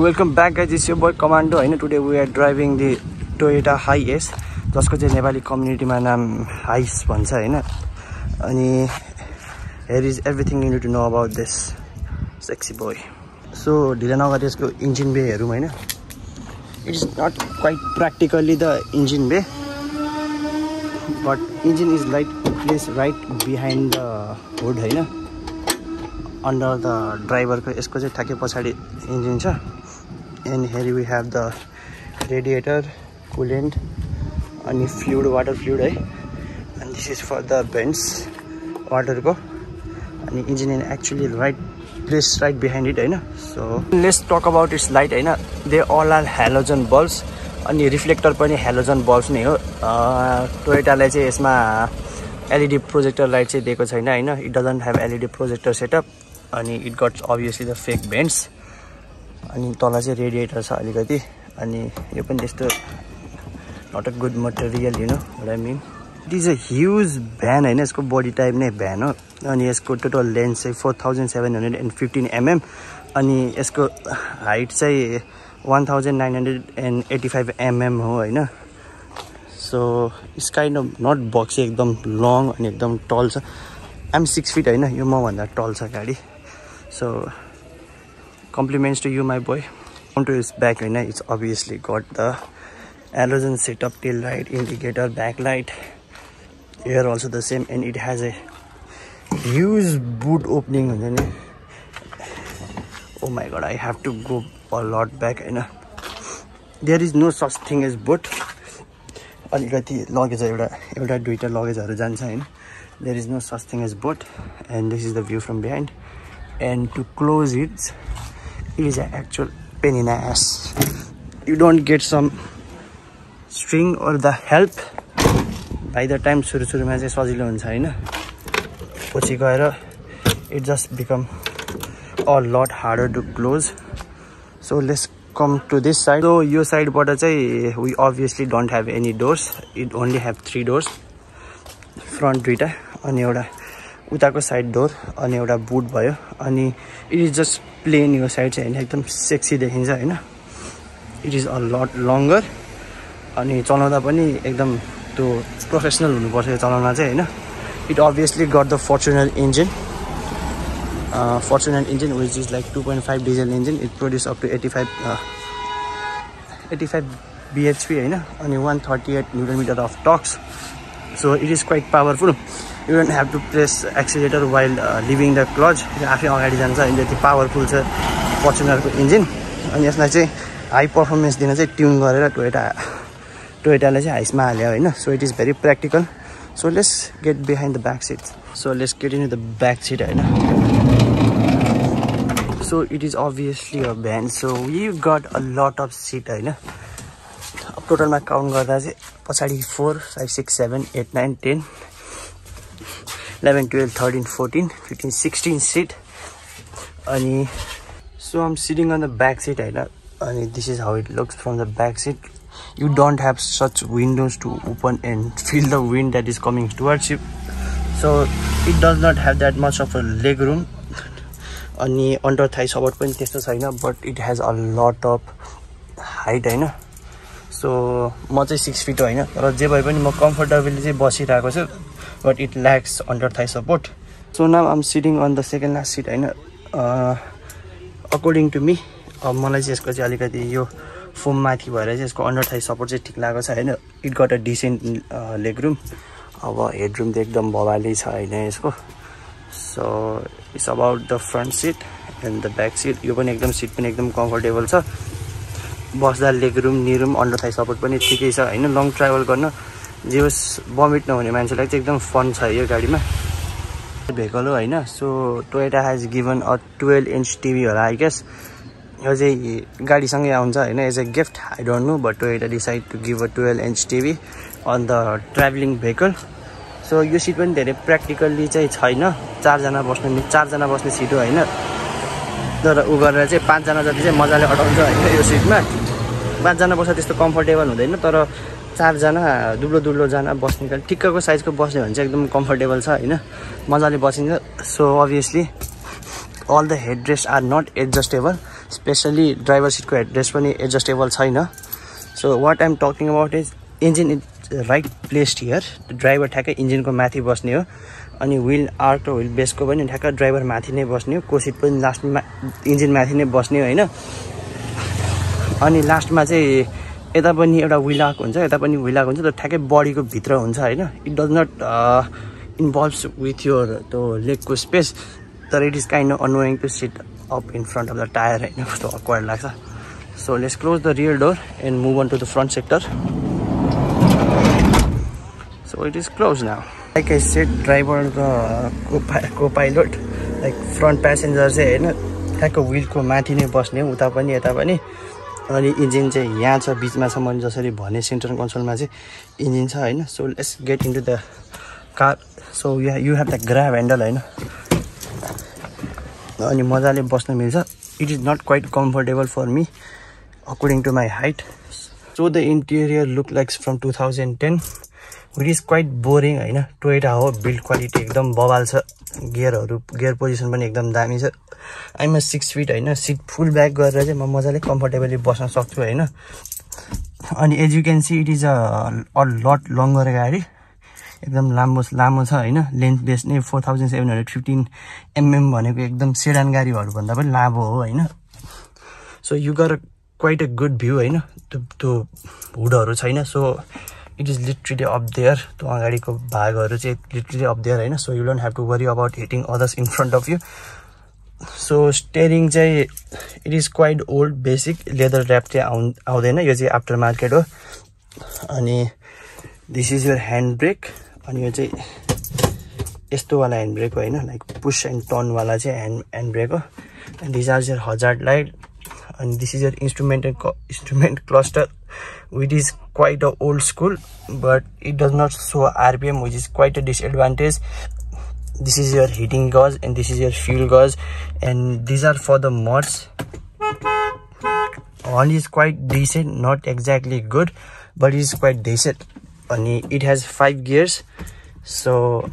Welcome back guys इस यो boy commando होइन today we are driving the Toyota HiAce जसको चाहिँ नेपाली कम्युनिटीमा नाम हाइस भन्छ होइन अनि here is everything you to know about this sexy boy so ढिला नगरी यसको इन्जिन बे हेरौँ होइन it is not quite practically the engine bay but engine is like place right behind the hood होइन अन्डर द ड्राइभरको यसको चाहिँ ठ्याक्कै पछाडि इन्जिन छ and here we have the radiator coolant अनि फ्लुड वाटर फ्लुड है अनि this is for the vents वाटरको अनि engine in actually right place right behind it होइन so let's talk about its light होइन they all are halogen bulbs अनि reflector पनि halogen bulbs नै हो. टोयोटालाई चाहिँ यसमा एलइडी प्रोजेक्टर लाइट चाहिँ दिएको छैन होइन? It doesn't have LED projector setup अनि it gets obviously the fake vents अनि तल चाहिँ रेडिएटर छ अलिकति। अनि यो पनि त्यस्तो not a good material you I mean it is a huge van होइन? यसको बडी टाइप नै भ्यान हो। अनि यसको टोटल लेन्थ चाहिँ four thousand seven hundred and fifteen mm अनि यसको हाइट चाहिँ one thousand nine hundred and eighty five mm हो होइन? So it's kind of not boxy एकदम लङ अनि एकदम टल छ। आइम सिक्स फिट होइन? यो मभन्दा टल छ गाडी। So compliments to you my boy to is back होइन it's obviously got the halogen setup tail light indicator back light are also the same and it has a huge boot opening हुन्छ नि oh my God I have to go a lot back होइन there is no such thing is boot अलिकति luggage एउटा एउटा दुइटा लगेजहरू जान्छ होइन there is no such thing is boot and this is the view from behind and to close it's It is a actual pain in ass you don't get some string or the help by the time सुरु सुरुमा चाहिँ सजिलो हुन्छ होइन? पछि गएर it just become a lot harder to close so let's come to this side so यो साइडबाट चाहिँ we obviously don't have any doors it only have three doors front दुइटा अनि एउटा उताको साइड डोर अनि एउटा बुट भयो. अनि इट इज जस्ट प्लेन यो साइड चाहिँ होइन एकदम सेक्सी देखिन्छ होइन? It is a lot longer अनि चलाउँदा पनि एकदम त्यो प्रोफेसनल हुनुपर्छ यो चलाउन चाहिँ होइन? It obviously got the Fortuner engine Fortuner engine which is like two point five diesel engine it produce up to eighty five eighty five BHP होइन? अनि one thirty eight newton meter of torques so it is quite powerful you don't have to press accelerator while leaving the clutch आफै अगाडि जान्छ अनि यति powerful छ फर्चुनरको engine अनि यसलाई चाहिँ हाई पर्फर्मेन्स दिन चाहिँ ट्युन गरेर टोयोटा टोयोटाले चाहिँ हाइसमा हाल्यो होइन? So it is very practical so let's get behind the back seat so let's get in the back seat होइन so it is obviously a van so you got a lot of seat होइन टोटलमा count गर्दा चाहिँ पछाडि four five six seven eight nine ten eleven twelve thirteen fourteen fifteen sixteen seat अनि so um sitting on the back seat होइन? अनि this is how it looks from the back seat you don't have such windows to open and feel the wind that is coming towards you. So it does not have that much of a leg room. अनि under thigh support पनि त्यस्तो छैन but it has a lot of height होइन? So म चाहिँ six feet होइन? तर जे भए पनि म कम्फर्टेबली चाहिँ बसिरहेको छु। But it lacks under thigh support so now I'm sitting on the second last seat होइन अकर्डिङ टु मी अब मलाई चाहिँ यसको चाहिँ अलिकति यो फोम माथि भएर चाहिँ यसको अन्डर थाइ सपोर्ट चाहिँ ठिक लागेको छ होइन? It got a decent leg room अब हेड रुम त एकदम भवाली छ होइन यसको? So it's about the front seat and the back seat यो पनि एकदम सिट पनि एकदम कम्फर्टेबल छ। बस्दा लेग रुम नि रुम अन्डर थाइ सपोर्ट पनि ठिकै छ होइन? लङ ट्राभल गर्न जे होस् बमिट नहुने मान्छेलाई चाहिँ एकदम फन छ यो गाडीमा। भेहिकल हो होइन so Toyota has given a twelve inch TV होला आई गेस यो चाहिँ गाडीसँगै आउँछ होइन as a gift I don't know but Toyota decide to give a twelve inch TV on the travelling vehicle so यो seat पनि धेरै practically चाहिँ छैन चारजना बस्ने चारजना बस्ने सिट हो होइन। तर ऊ गरेर चाहिँ पाँचजना जति चाहिँ मजाले अटाउँछ होइन यो सिटमा पाँचजना बस्दा त्यस्तो कम्फर्टेबल हुँदैन तर चारजना दुब्लो दुब्लोजना बस्ने गरी ठिक्कको साइजको बस्ने भने चाहिँ एकदम कम्फर्टेबल छ होइन? मजाले बसिन्छ। So obviously all the head rest are not adjustable specially driver सिटको हेडरेस्ट पनि एडजस्टेबल छैन। So what I'm talking about is engine is right placed here driver ठ्याक्कै इन्जिनको माथि बस्ने हो। अनि विल आर्क र विल बेसको पनि ठ्याक्क ड्राइभर माथि नै बस्ने हो। कोसिट पनि लास्टमा इन्जिन माथि नै बस्ने होइन? अनि लास्टमा चाहिँ यता पनि एउटा विलाक हुन्छ यता पनि विलाक हुन्छ त्यो ठ्याक्कै बडीको भित्र हुन्छ होइन। It does not involves with your त्यो लेगको स्पेस तर it is kind of annoying to sit up in front of the tyre होइन कस्तो अक्वार्ड लाग्छ। So let's close the rear door and move on to the front sector so it is close now like I said driver र को pilot like front passenger चाहिँ होइन ठ्याक्क विलको माथि नै बस्ने उता पनि यता पनि। अनि इन्जिन चाहिँ यहाँ छ बिचमा छ मैले जसरी भने सेन्ट्रल कन्सोलमा चाहिँ इन्जिन छ होइन? So let's get into the car so you you have the grab handle होइन? अनि मजाले बस्न मिल्छ। It is not quite comfortable for me according to my height so the interior look likes from two thousand ten it is quite boring होइन? Toyota हो build quality एकदम बबाल छ। गियरहरू गियर पोजिसन पनि एकदम दामी छ। आइम सिक्स फिट होइन? सिट फुल ब्याक गरेर चाहिँ म मजाले कम्फर्टेबली बस्न सक्छु होइन? अनि as you can see it is a lot longer गाडी। एकदम लामो लामो छ होइन? लेन्थ बेस नै four thousand seven hundred fifteen MM भनेको एकदम सेडान गाडीहरूभन्दा पनि लामो हो होइन? So you got quite a good view होइन? त्यो त्यो हुडहरू छैन। So it is literally up there त्यो अगाडिको भागहरू चाहिँ लिटरली अप देयर होइन so you don't have to worry about hitting others in front of you so steering चाहिँ it is quite old basic leather wrap चाहिँ आउ आउँदैन यो चाहिँ आफ्टर मार्केट हो अनि this is your hand brake अनि यो चाहिँ यस्तोवाला ह्यान्ड ब्रेक हो होइन लाइक पुस एन्ड टर्नवाला चाहिँ ह्यान्ड ह्यान्ड ब्रेक हो and this are your hazard light अनि this is your instrument instrument cluster which is quite a old school but it does not show rpm which is quite a disadvantage. This is your heating gauge and this is your fuel gauge and these are for the mods. One is quite decent not exactly good but it's quite decent. Only it has five gears so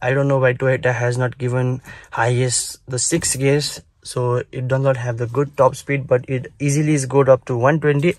i don't know why toyota has not given highest the six gears so it does not have the good top speed but it easily is good up to 120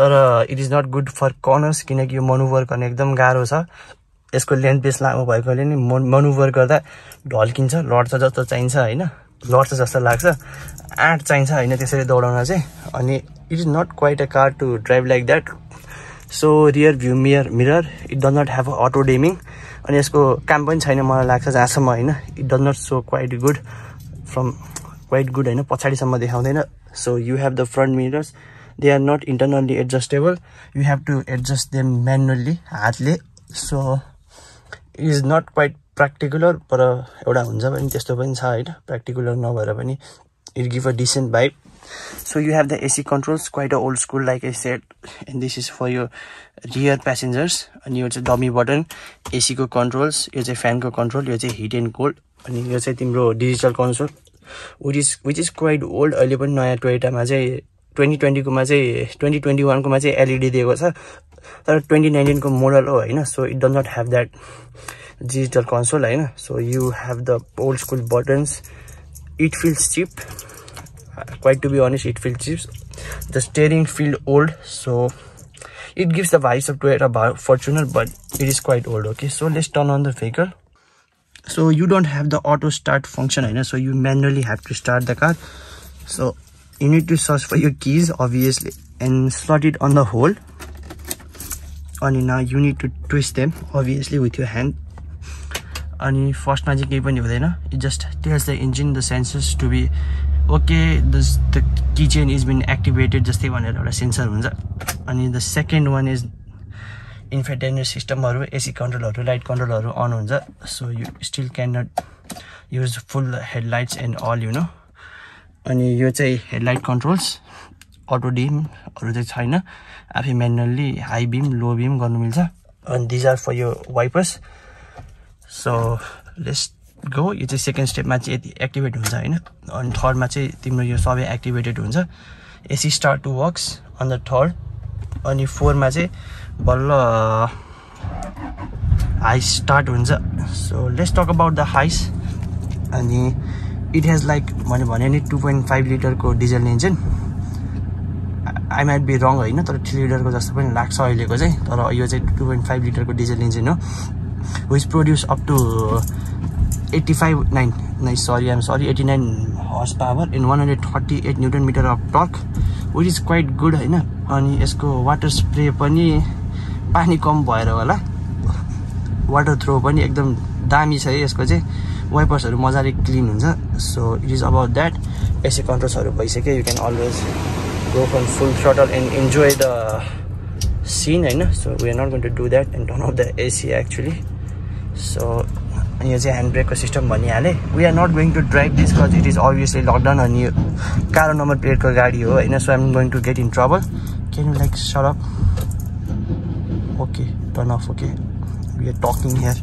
तर it is not good for corners किनकि यो मनुभर गर्ने एकदम गाह्रो छ। यसको length base लामो भएकोले नि मनुभर गर्दा ढल्किन्छ लड्छ जस्तो चाहिन्छ होइन? लड्छ जस्तो लाग्छ। आँट चाहिन्छ होइन? त्यसरी दौडाउन चाहिँ। अनि it is not quite a car to drive like that so rear view mirror mirror it does not have auto dimming अनि यसको काम पनि छैन मलाई लाग्छ जहाँसम्म होइन? It does not so quite good from quite good होइन पछाडिसम्म देखाउँदैन. So you have the front mirrors they are not internally adjustable. You have to adjust them manually हातले. It is not quite practical तर एउटा हुन्छ पनि त्यस्तो पनि छ होइन? प्र्याक्टिकुलर नभएर पनि it give a decent vibe so you have the AC controls quite a old school like I said and this is for यो रियर प्यासेन्जर्स अनि यो चाहिँ डमी बटन एसीको कन्ट्रोल्स यो चाहिँ फ्यानको कन्ट्रोल यो चाहिँ हिट एन्ड कोल्ड अनि यो चाहिँ तिम्रो digital console which is which is quite old अहिले पनि नयाँ टोयटामा चाहिँ ट्वेन्टी ट्वेन्टीकोमा चाहिँ ट्वेन्टी ट्वेन्टी वानकोमा चाहिँ एलइडी दिएको छ। तर ट्वेन्टी नाइन्टिनको मोडल हो होइन? So it does not have that digital console होइन? So you have the old school buttons it feels cheap quite to be honest it feel chips the steering feeled old so it gives the vibes of Toyota Fortuner but it is quite old okay? So let's turn on the vehicle. So you don't have the auto start function so you manually have to start the car so you need to search for your keys obviously and slot it on the hole अनि now you need to twist them obviously with your hand अनि फर्स्टमा चाहिँ केही पनि हुँदैन it just tells the engine the sensors to be okay the the key chain is been activated जस्तै भनेर एउटा सेन्सर हुन्छ अनि the second one is infotainment सिस्टमहरू एसी कन्ट्रोलहरू लाइट कन्ट्रोलहरू अन हुन्छ। So you still can not use full headlights and all you know अनि यो चाहिँ हेडलाइट कन्ट्रोल्स अटो डिमहरू चाहिँ छैन। आफै म्यानुअल्ली हाई बिम लो बिम गर्नु मिल्छ। अनि दिज आर फर यो वाइपर्स सो लेस गो यो चाहिँ सेकेन्ड स्टेपमा चाहिँ यति एक्टिभेट हुन्छ होइन? अनि थर्डमा चाहिँ तिम्रो यो सबै एक्टिभेटेड हुन्छ। AC start to works on the third अनि फोरमा चाहिँ बल्ल हाई स्टार्ट हुन्छ। So let's talk about the highs अनि इट हेज लाइक मैले भने नि two point five लिटरको diesel engine I might be wrong होइन तर थ्री लिटरको जस्तो पनि लाग्छ अहिलेको चाहिँ। तर यो चाहिँ टु पोइन्ट फाइभ लिटरको डिजल इन्जिन हो। Which produce up to eighty five nine nine sorry I'm sorry eighty nine horse power in one hundred thirty eight newton metre of torque which is quite good होइन? अनि यसको water spray पनि पानी कम भएर होला। Water throw पनि एकदम दामी छ है यसको चाहिँ। वाइपर्सहरू मजाले क्लिन हुन्छ। So it is about that AC कन्ट्रोल्सहरू भइसक्यो। You can always go from full throttle and enjoy the scene होइन? So we are not going to do that and turn off the AC actually so अनि यो चाहिँ hand ब्रेकको system भनिहालेँ। We are not going to drive this cause it is obviously lockdown अनि यो कारो number प्लेटको गाडी हो होइन? So I'm going to get in trouble can you like shut up okay turn off okay we are talking here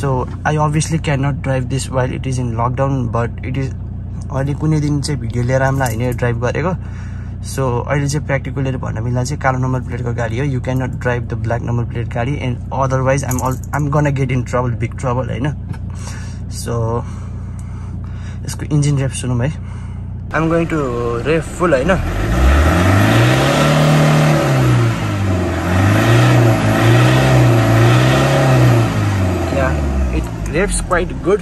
so I obviously can not drive this while it is in lockdown but it is अहिले कुनै दिन चाहिँ video लिएर आउँला होइन? Drive गरेको। So अहिले चाहिँ प्र्याक्टिकलहरू भन्न मिल्दा चाहिँ कालो नम्बर प्लेटको गाडी हो. You can not drive the black number plate गाडी and otherwise I'm all I'm gonna get in trouble big trouble होइन? सो यसको इन्जिन रेप सुनौँ है I'm going to rev full होइन? इट रेप्स क्वाइट गुड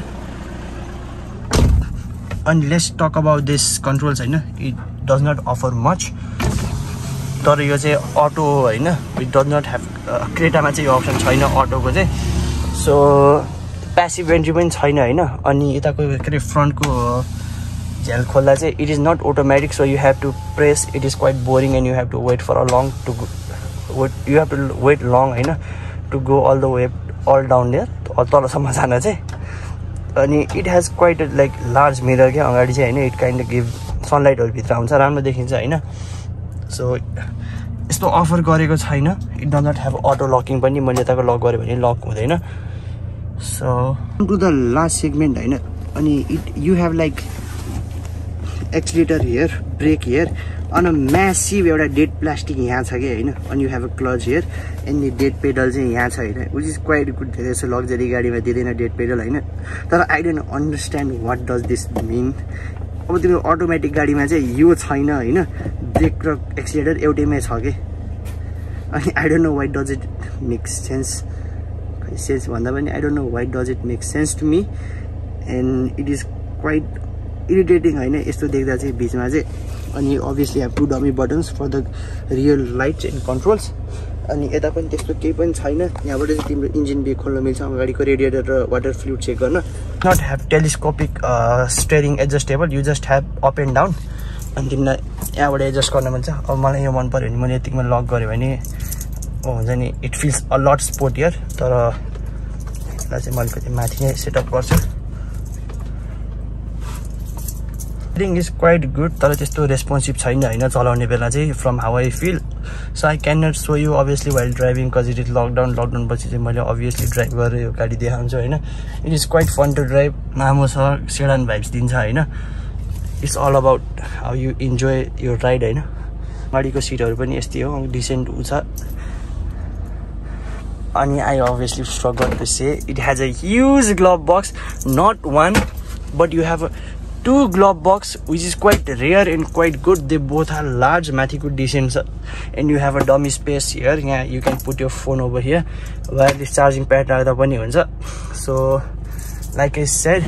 अनि let's talk about this controls होइन? It does not offer much तर यो चाहिँ अटो होइन इट डज नट ह्याभ क्रेटामा चाहिँ यो अप्सन छैन अटोको चाहिँ। सो प्यासिभ एन्ट्री पनि छैन होइन। अनि यताको के अरे फ्रन्टको झ्याल खोल्दा चाहिँ it is not automatic so you have to press it is quite boring and you have to wait for a long to wait you have to wait long होइन to go all the way all down there तलसम्म जान चाहिँ। अनि it has quite like large mirror क्या अगाडि चाहिँ होइन it kind give सनलाइटहरू भित्र आउँछ राम्रो देखिन्छ होइन? सो यस्तो अफर गरेको छैन। It does not have auto locking पनि मैले यताको लक गरेँ भने लक हुँदैन। So to the last segment होइन? अनि it you have like accelerator here brake here अनि म्यासिभ एउटा डेड प्लास्टिक यहाँ छ कि होइन? अनि you have a clutch here and dead pedal चाहिँ यहाँ छ होइन? विच इज क्वाइट गुड जस्तो लग्जरी गाडीमा दिँदैन डेड पेडल होइन? तर I don't understand what does this mean अब तिम्रो अटोमेटिक गाडीमा चाहिँ यो छैन होइन? ब्रेक र एक्सिलेटर एउटैमै छ कि? अनि I don't know why does it make sense sense भन्दा पनि I don't know why does it make sense to me and it is quite irritating होइन? यस्तो देख्दा चाहिँ बिचमा चाहिँ। अनि obviously have to dummy buttons for the rear lights and controls अनि यता पनि त्यस्तो केही पनि छैन। यहाँबाट चाहिँ तिम्रो इन्जिन बे खोल्न मिल्छ। अगाडिको रेडिएटर र वाटर फ्लुइड चेक गर्न। Not have telescopic steering adjustable you just have up and down अनि तिमीलाई यहाँबाट एडजस्ट गर्न मिल्छ अब मलाई यो मन पऱ्यो भने मैले यतिकोमा लक गरेँ भने हुन्छ नि it feels a lot sportier तर यसलाई चाहिँ मैले कति माथि नै सेटअप गर्छु। रिङ इज क्वाइट गुड तर त्यस्तो रेस्पोन्सिभ छैन होइन? चलाउने बेला चाहिँ from how I feel so I can not so you obviously while driving cause it is lockdown lockdown पछि चाहिँ मैले अभियसली ड्राइभ गरेर यो गाडी देखाउँछु होइन? It is quite fun to drive लामो छ सेडान भाइब्स दिन्छ होइन? It's all about how you enjoy यो राइड होइन? गाडीको सिटहरू पनि यस्तै हो डिसेन्ट ऊ छ। अनि I obviously struggle to say it has a huge glove box not one but you have two glove box which is quite rare and quite good they both are large mathiko decent and you have a dummy space here yeah you can put your phone over here wireless charging pad राख्दा पनि हुन्छ so like I shed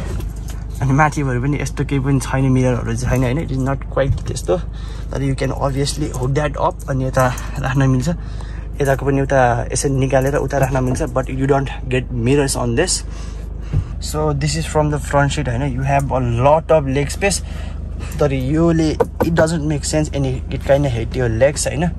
अनि माथिबाट पनि यस्तो केही पनि छैन मिररहरू छैन होइन इट इज नट क्वाइट त्यस्तो तर you can obviously hook that up अनि यता राख्न मिल्छ यताको पनि उता यसरी निकालेर उता राख्न मिल्छ but you don't get mirrors on this so this is from the front seat होइन? You have a lot of leg space तर योले it doesn't make sense and it kind hate your legs होइन?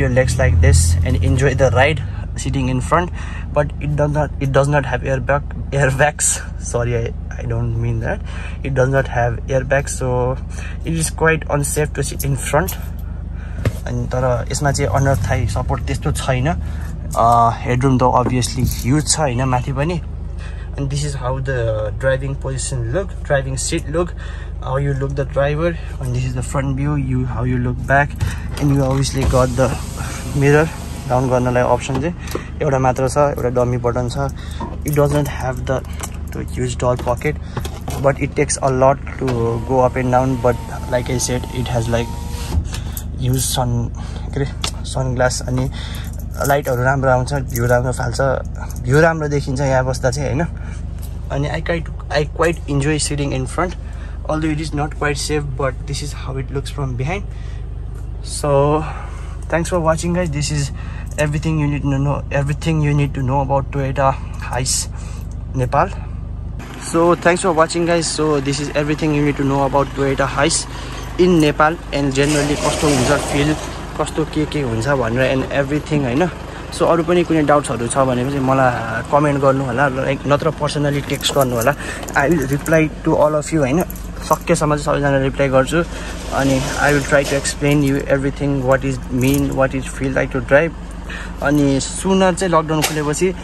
Your legs like this and enjoy the ride sitting in front but it does not it does not have air bag air bags sorry I I don't mean that it does not have air bags so it is quite unsafe to sit in front अनि तर यसमा चाहिँ under thigh support त्यस्तो छैन। हेडरुम त obviously huge छ होइन माथि पनि and this is how the driving position look driving seat look how you look the driver and this is the front view you how you look back and you obviously got the mirror down गर्नलाई option चाहिँ एउटा मात्र छ एउटा dummy button छ it does not have the to use doll pocket but it takes a lot to go up and down but like i said it has like use sun sunglass अनि लाइटहरू राम्रो आउँछ view राम्रो फाल्छ। View राम्रो देखिन्छ यहाँ बस्दा चाहिँ होइन? अनि I quite I quite enjoy sitting in front all the it is not quite safe but this is how it looks from behind so thanks for watching guys this is everything you need know know everything you need to know about Toyota Hiace Nepal so thanks for watching guys so this is everything you need to know about Toyota Hiace in Nepal and generally कस्तो हुन्छ feel कस्तो के के हुन्छ भनेर and everything होइन? So अरू पनि कुनै डाउट्सहरू छ भने चाहिँ मलाई कमेन्ट गर्नु होला लाइक नत्र पर्सनली टेक्स्ट गर्नु होला I will reply to all of you होइन? सकेसम्म चाहिँ सबैजना रिप्लाई गर्छु। अनि I will try to explain you everything what is mean what is feel like to drive अनि सुनर चाहिँ लकडाउन खुलेपछि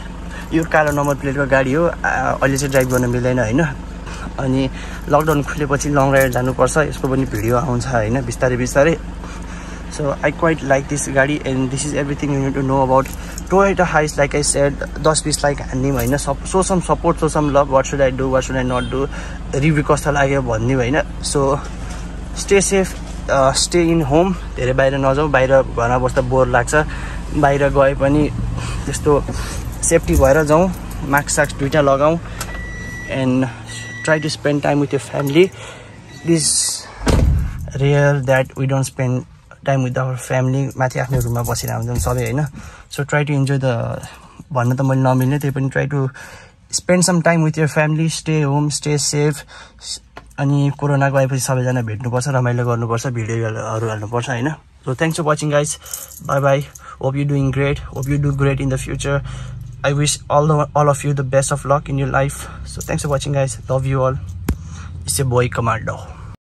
यो कालो नम्बर प्लेटको गाडी हो अहिले चाहिँ ड्राइभ गर्न मिल्दैन होइन? अनि लकडाउन खुलेपछि लङ राइड जानुपर्छ यसको पनि भिडियो आउँछ होइन? बिस्तारै बिस्तारै so I quite like this गाडी and this is everything you to know about Toyota Hiace like I said दस बिस लाइक हान्ने होइन shop so some support so some love what should I do what should I not do review कस्तो लाग्यो भनिदिउँ होइन so stay safe stay in home धेरै बाहिर नजाउँ बाहिर घरमा बस्दा बोर लाग्छ बाहिर गए पनि त्यस्तो सेफ्टी भएर जाउँ मास्क साक्स दुइटा लगाउँ and try to spend time with your family is real that we don't spend time with our family माथि आफ्नो रुममा बसेर हुन्छन् सबै होइन? So try to enjoy the भन्न त मैले नमिल्ने त्यही पनि try to spend some time with your family stay home stay safe अनि कोरोना गएपछि सबैजना भेट्नुपर्छ रमाइलो गर्नुपर्छ भिडियोहरू हाल्नुपर्छ होइन? So thanks for watching guys bye bye hope you doing great hope you do great in the future I wish all the all of you the best of luck in your life so thanks for watching guys love you all it's a boy commando